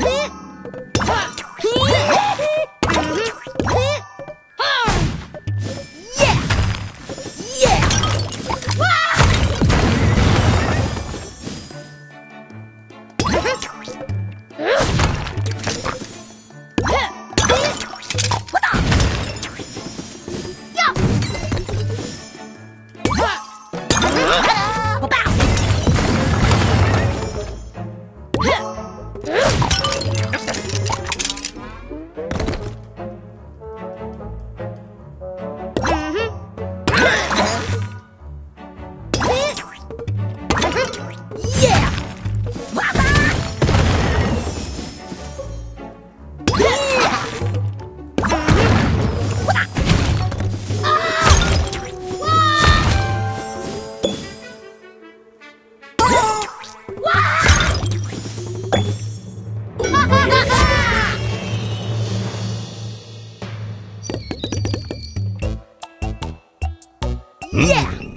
えっ Yeah!